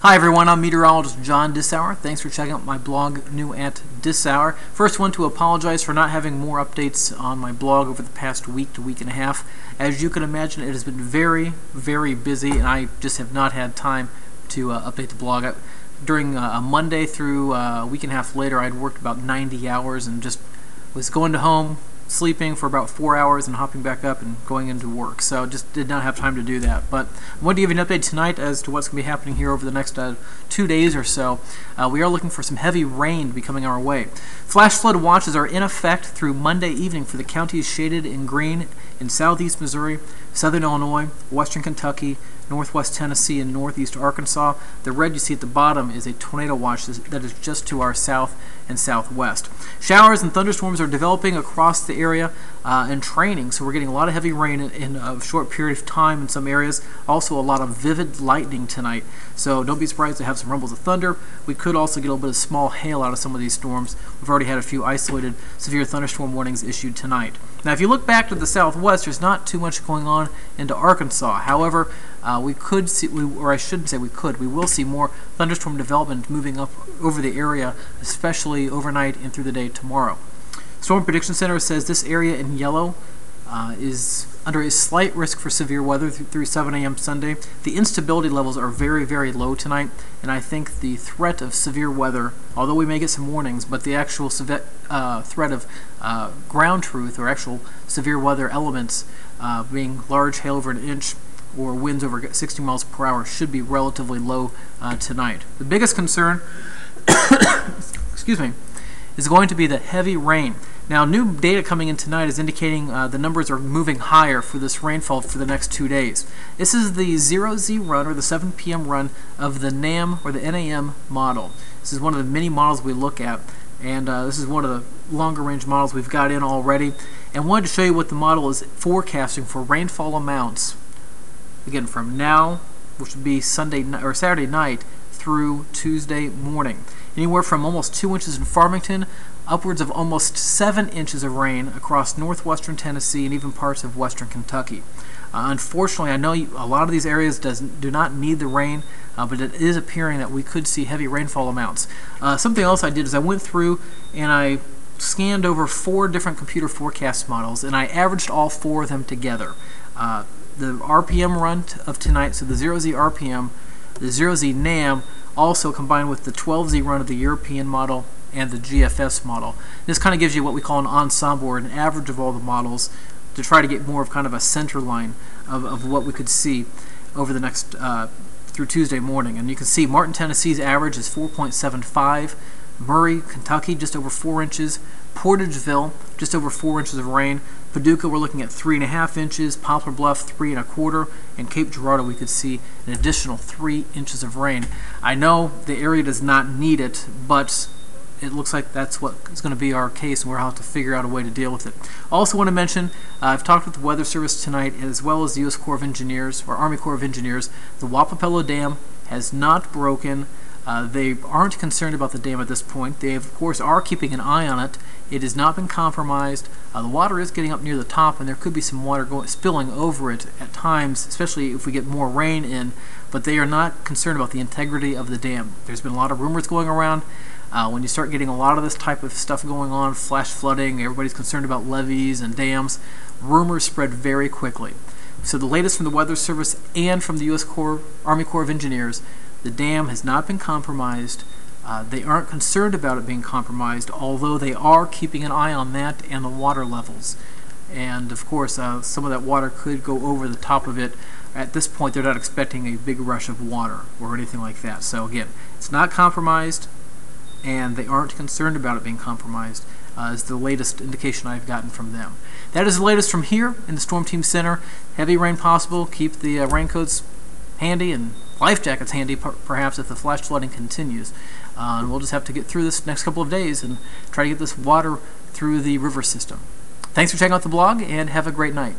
Hi everyone, I'm meteorologist John Dissauer. Thanks for checking out my blog, New at Dissauer. First, want to apologize for not having more updates on my blog over the past week to week and a half. As you can imagine, it has been very, very busy, and I just have not had time to uh, update the blog. I, during uh, a Monday through uh, a week and a half later, I'd worked about 90 hours and just was going to home, sleeping for about four hours and hopping back up and going into work. So just did not have time to do that. But I wanted to give you an update tonight as to what's going to be happening here over the next uh, two days or so. Uh, we are looking for some heavy rain to be coming our way. Flash flood watches are in effect through Monday evening for the counties shaded in green in southeast Missouri, southern Illinois, western Kentucky, northwest Tennessee, and northeast Arkansas. The red you see at the bottom is a tornado watch that is just to our south and southwest. Showers and thunderstorms are developing across the area uh, and training, so we're getting a lot of heavy rain in, in, a short period of time in some areas. Also, a lot of vivid lightning tonight, so don't be surprised to have some rumbles of thunder. We could also get a little bit of small hail out of some of these storms. We've already had a few isolated severe thunderstorm warnings issued tonight. Now, if you look back to the southwest, there's not too much going on into Arkansas. However, uh, we could see, we, or I shouldn't say we could, we will see more thunderstorm development moving up over the area, especially overnight and through the day tomorrow. Storm Prediction Center says this area in yellow uh, is under a slight risk for severe weather th through 7 a.m. Sunday. The instability levels are very, very low tonight, and I think the threat of severe weather, although we may get some warnings, but the actual uh, threat of uh, ground truth or actual severe weather elements uh, being large hail over an inch or winds over 60 miles per hour should be relatively low uh, tonight. The biggest concern, excuse me, is going to be the heavy rain. Now, new data coming in tonight is indicating uh, the numbers are moving higher for this rainfall for the next two days. This is the 0Z run, or the 7 p.m. run, of the NAM, or the NAM model. This is one of the many models we look at, and uh, this is one of the longer range models we've got in already. And wanted to show you what the model is forecasting for rainfall amounts again from now, which would be Sunday or Saturday night, through Tuesday morning. Anywhere from almost two inches in Farmington, upwards of almost seven inches of rain across northwestern Tennessee and even parts of western Kentucky. Uh, unfortunately, I know you, a lot of these areas does, do not need the rain, uh, but it is appearing that we could see heavy rainfall amounts. Uh, something else I did is I went through and I scanned over four different computer forecast models, and I averaged all four of them together. Uh, the RPM run of tonight, so the 0Z RPM, the 0Z NAM, also combined with the 12Z run of the European model and the GFS model. This kind of gives you what we call an ensemble or an average of all the models to try to get more of kind of a center line of, of what we could see over the next uh, through Tuesday morning. And you can see Martin, Tennessee's average is 4.75. Murray, Kentucky, just over 4 inches. Portageville, just over 4 inches of rain. Paducah, we're looking at 3.5 inches. Poplar Bluff, 3 and a quarter. And Cape Girardeau, we could see an additional 3 inches of rain. I know the area does not need it, but it looks like that's what is going to be our case, and we'll have to figure out a way to deal with it. Also want to mention, uh, I've talked with the Weather Service tonight, as well as the U.S. Corps of Engineers, or Army Corps of Engineers. The Wappapello Dam has not broken. Uh, they aren't concerned about the dam at this point. They, of course, are keeping an eye on it. It has not been compromised. Uh, the water is getting up near the top, and there could be some water going, spilling over it at times, especially if we get more rain in. But they are not concerned about the integrity of the dam. There's been a lot of rumors going around. Uh, when you start getting a lot of this type of stuff going on, flash flooding, everybody's concerned about levees and dams, rumors spread very quickly. So the latest from the Weather Service and from the U.S. Corps, Army Corps of Engineers the dam has not been compromised. Uh, they aren't concerned about it being compromised, although they are keeping an eye on that and the water levels. And of course, uh, some of that water could go over the top of it. At this point, they're not expecting a big rush of water or anything like that. So again, it's not compromised, and they aren't concerned about it being compromised. Uh, is the latest indication I've gotten from them. That is the latest from here in the Storm Team Center. Heavy rain possible. Keep the uh, raincoats handy and life jackets handy per perhaps if the flash flooding continues. Uh, and we'll just have to get through this next couple of days and try to get this water through the river system. Thanks for checking out the blog and have a great night.